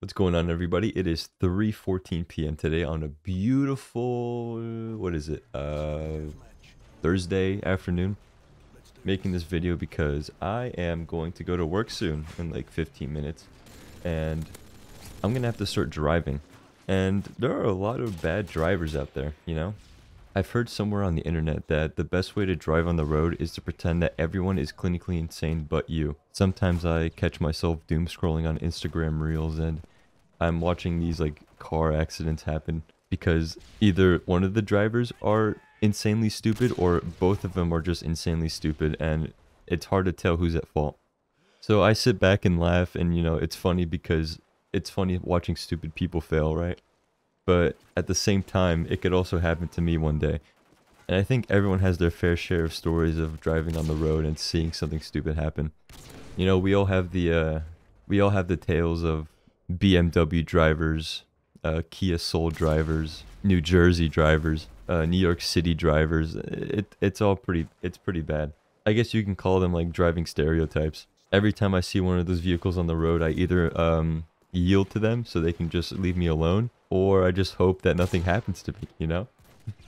What's going on, everybody? It is 3:14 p.m. today on a beautiful what is it? Uh, Thursday afternoon. Making this video because I am going to go to work soon in like 15 minutes, and I'm gonna have to start driving. And there are a lot of bad drivers out there, you know. I've heard somewhere on the internet that the best way to drive on the road is to pretend that everyone is clinically insane but you. Sometimes I catch myself doom scrolling on Instagram reels and I'm watching these like car accidents happen because either one of the drivers are insanely stupid or both of them are just insanely stupid and it's hard to tell who's at fault. So I sit back and laugh and you know, it's funny because it's funny watching stupid people fail, right? But at the same time, it could also happen to me one day. And I think everyone has their fair share of stories of driving on the road and seeing something stupid happen. You know, we all have the uh, we all have the tales of BMW drivers, uh, Kia Soul drivers, New Jersey drivers, uh, New York City drivers. It it's all pretty it's pretty bad. I guess you can call them like driving stereotypes. Every time I see one of those vehicles on the road, I either um, yield to them so they can just leave me alone, or I just hope that nothing happens to me, you know?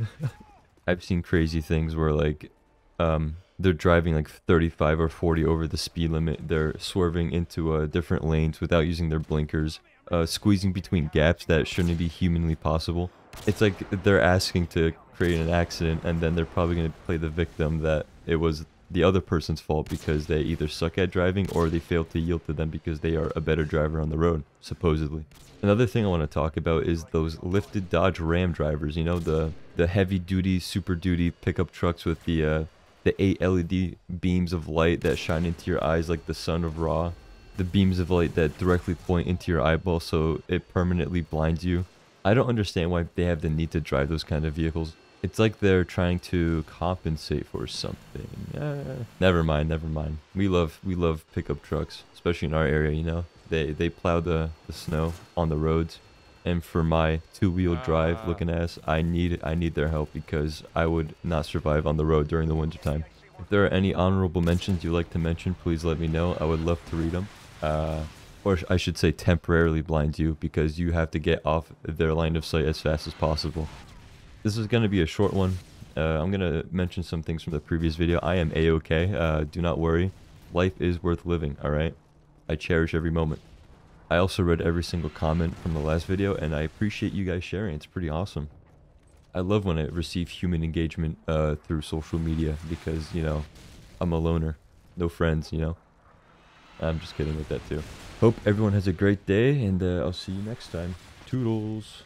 I've seen crazy things where like um they're driving like 35 or 40 over the speed limit. They're swerving into uh, different lanes without using their blinkers, uh, squeezing between gaps that shouldn't be humanly possible. It's like they're asking to create an accident and then they're probably going to play the victim that it was the other person's fault because they either suck at driving or they fail to yield to them because they are a better driver on the road, supposedly. Another thing I want to talk about is those lifted Dodge Ram drivers, you know, the the heavy duty, super duty pickup trucks with the uh, the eight LED beams of light that shine into your eyes like the sun of Ra. The beams of light that directly point into your eyeball so it permanently blinds you. I don't understand why they have the need to drive those kind of vehicles. It's like they're trying to compensate for something. Uh, never mind, never mind. We love we love pickup trucks, especially in our area. You know, they they plow the the snow on the roads, and for my two wheel drive Ah. looking ass, I need I need their help because I would not survive on the road during the wintertime. If there are any honorable mentions you'd like to mention, please let me know. I would love to read them. Uh, or I should say temporarily blind you because you have to get off their line of sight as fast as possible. This is going to be a short one. Uh, I'm going to mention some things from the previous video. I am a-okay. Uh, do not worry. Life is worth living, alright? I cherish every moment. I also read every single comment from the last video, and I appreciate you guys sharing. It's pretty awesome. I love when I receive human engagement uh, through social media because, you know, I'm a loner. No friends, you know? I'm just kidding with that too. Hope everyone has a great day, and uh, I'll see you next time. Toodles.